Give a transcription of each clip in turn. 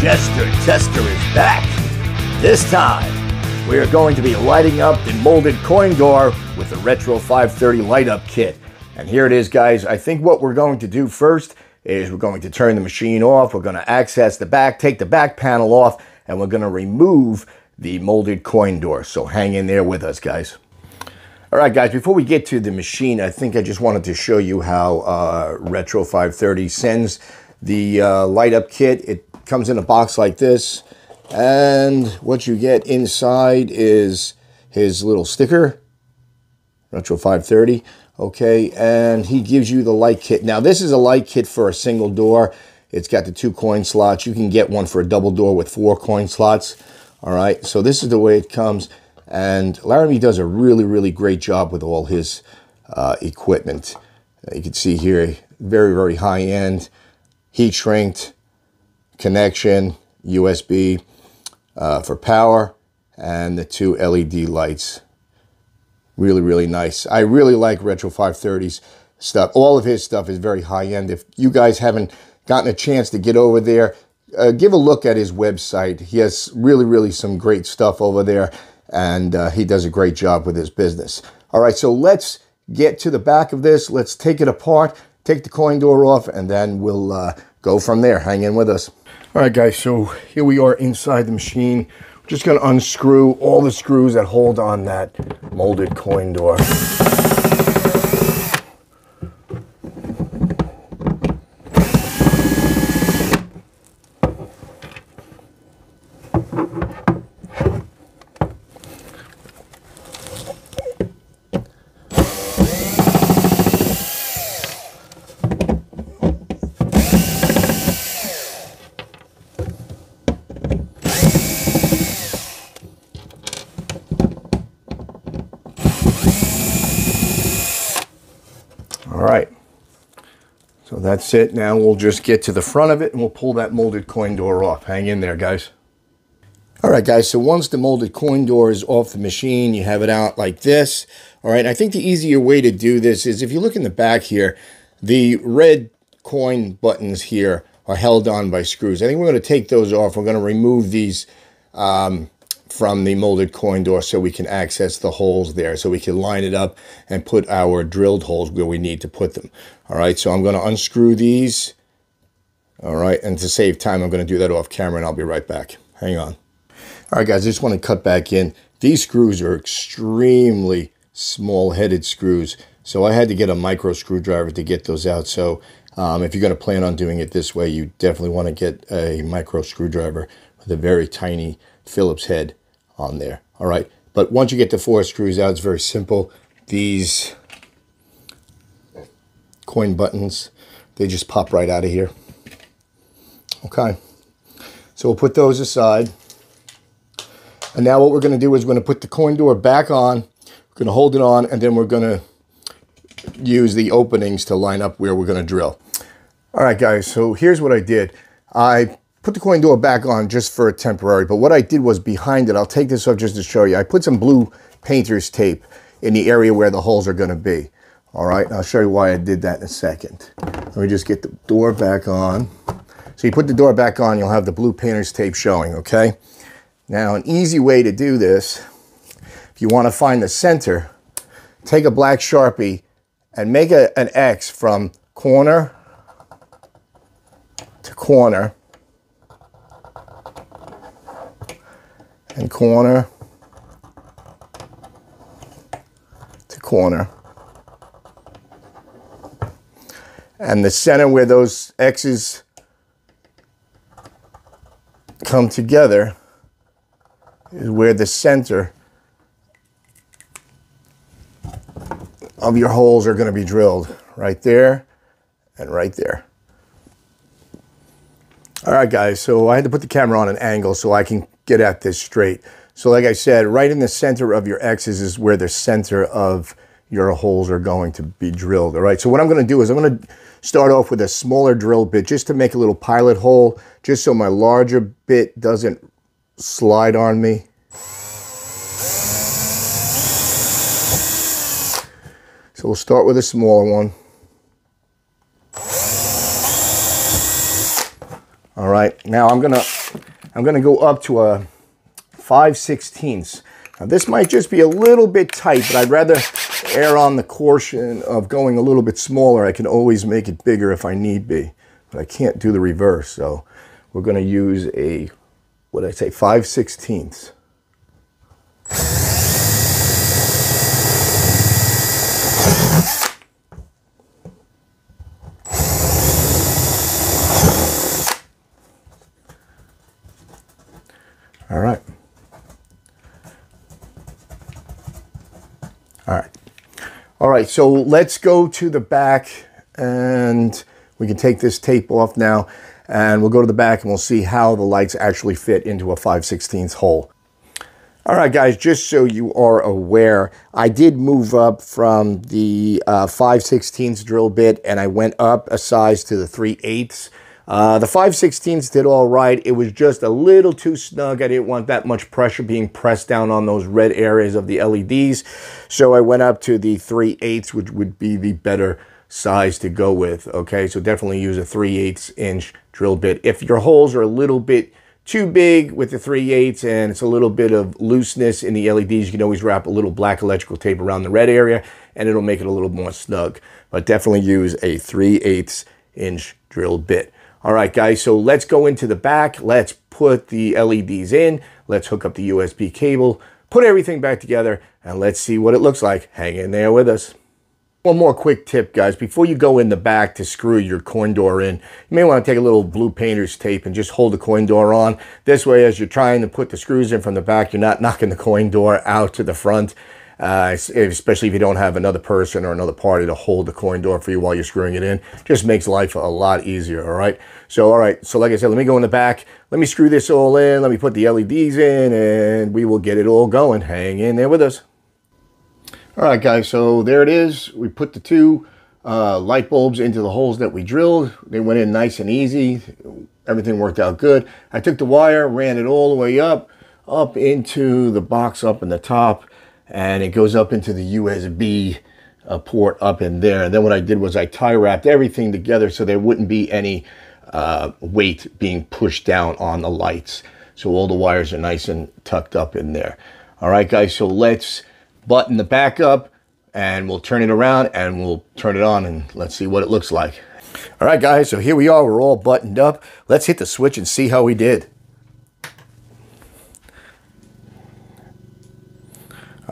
Jester Tester is back. This time, we are going to be lighting up the molded coin door with the Retro 530 light up kit. And here it is, guys. I think what we're going to do first is we're going to turn the machine off. We're going to access the back, take the back panel off, and we're going to remove the molded coin door. So hang in there with us, guys. All right, guys, before we get to the machine, I think I just wanted to show you how uh, Retro 530 sends the uh, light up kit. It comes in a box like this. And what you get inside is his little sticker, Retro 530. Okay, and he gives you the light kit. Now, this is a light kit for a single door. It's got the two coin slots. You can get one for a double door with four coin slots. All right, so this is the way it comes. And Laramie does a really, really great job with all his uh, equipment. You can see here, very, very high end, heat shrinked, connection, USB uh, for power, and the two LED lights. Really, really nice. I really like Retro 530's stuff. All of his stuff is very high end. If you guys haven't gotten a chance to get over there, uh, give a look at his website. He has really, really some great stuff over there, and uh, he does a great job with his business. All right, so let's get to the back of this. Let's take it apart, take the coin door off, and then we'll uh, go from there. Hang in with us. All right, guys, so here we are inside the machine. We're just to unscrew all the screws that hold on that molded coin door. All right. So that's it. Now we'll just get to the front of it and we'll pull that molded coin door off. Hang in there, guys. All right, guys, so once the molded coin door is off the machine, you have it out like this. All right, I think the easier way to do this is if you look in the back here, the red coin buttons here are held on by screws. I think we're going to take those off. We're going to remove these um, from the molded coin door so we can access the holes there so we can line it up and put our drilled holes where we need to put them. All right so i'm going to unscrew these. All right and to save time i'm going to do that off camera and i'll be right back. Hang on. All right guys i just want to cut back in. These screws are extremely small headed screws so i had to get a micro screwdriver to get those out. So um, if you're going to plan on doing it this way you definitely want to get a micro screwdriver with a very tiny phillips head on there. All right. But once you get the four screws out, it's very simple. These coin buttons, they just pop right out of here. Okay. So we'll put those aside. And now what we're going to do is we're going to put the coin door back on. We're going to hold it on, and then we're going to use the openings to line up where we're going to drill. All right, guys, so here's what I did. I put the coin door back on just for a temporary, but what I did was behind it, I'll take this off just to show you. I put some blue painter's tape in the area where the holes are gonna be. All right, I'll show you why I did that in a second. Let me just get the door back on. So you put the door back on, you'll have the blue painter's tape showing, okay? Now, an easy way to do this, if you wanna find the center, take a black Sharpie and make a, an X from corner to corner and corner to corner. And the center where those X's come together is where the center of your holes are going to be drilled. Right there and right there. All right, guys, so I had to put the camera on an angle so I can get at this straight. So like I said, right in the center of your X's is where the center of your holes are going to be drilled. All right, so what I'm gonna do is I'm gonna start off with a smaller drill bit just to make a little pilot hole, just so my larger bit doesn't slide on me. So we'll start with a smaller one. All right, now I'm gonna I'm gonna go up to a 5 16ths. Now this might just be a little bit tight, but I'd rather err on the caution of going a little bit smaller. I can always make it bigger if I need be, but I can't do the reverse. So we're gonna use a, what did I say, 5 16ths. All right. All right, so let's go to the back and we can take this tape off now and we'll go to the back and we'll see how the lights actually fit into a 5 16 hole. All right, guys, just so you are aware, I did move up from the uh, 5 16 drill bit and I went up a size to the 3 8 uh, the 516s did all right. It was just a little too snug. I didn't want that much pressure being pressed down on those red areas of the LEDs. So I went up to the 3 8 which would be the better size to go with. Okay, so definitely use a 3 8 inch drill bit. If your holes are a little bit too big with the 3 8 and it's a little bit of looseness in the LEDs, you can always wrap a little black electrical tape around the red area and it'll make it a little more snug. But definitely use a 3 8 inch drill bit. All right, guys, so let's go into the back. Let's put the LEDs in. Let's hook up the USB cable, put everything back together, and let's see what it looks like. Hang in there with us. One more quick tip, guys. Before you go in the back to screw your coin door in, you may want to take a little blue painter's tape and just hold the coin door on. This way, as you're trying to put the screws in from the back, you're not knocking the coin door out to the front uh, especially if you don't have another person or another party to hold the coin door for you while you're screwing it in. Just makes life a lot easier, all right? So, all right, so like I said, let me go in the back. Let me screw this all in. Let me put the LEDs in, and we will get it all going. Hang in there with us. All right, guys, so there it is. We put the two uh, light bulbs into the holes that we drilled. They went in nice and easy. Everything worked out good. I took the wire, ran it all the way up, up into the box up in the top, and it goes up into the USB uh, port up in there. And then what I did was I tie wrapped everything together so there wouldn't be any uh, weight being pushed down on the lights. So all the wires are nice and tucked up in there. All right, guys, so let's button the back up and we'll turn it around and we'll turn it on and let's see what it looks like. All right, guys, so here we are. We're all buttoned up. Let's hit the switch and see how we did.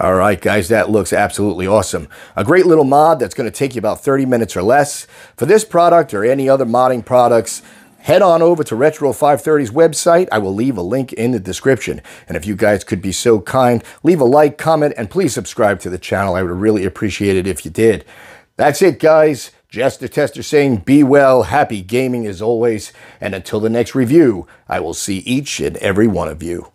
All right, guys, that looks absolutely awesome. A great little mod that's going to take you about 30 minutes or less. For this product or any other modding products, head on over to Retro 530's website. I will leave a link in the description. And if you guys could be so kind, leave a like, comment, and please subscribe to the channel. I would really appreciate it if you did. That's it, guys. Jester Tester saying, be well, happy gaming as always, and until the next review, I will see each and every one of you.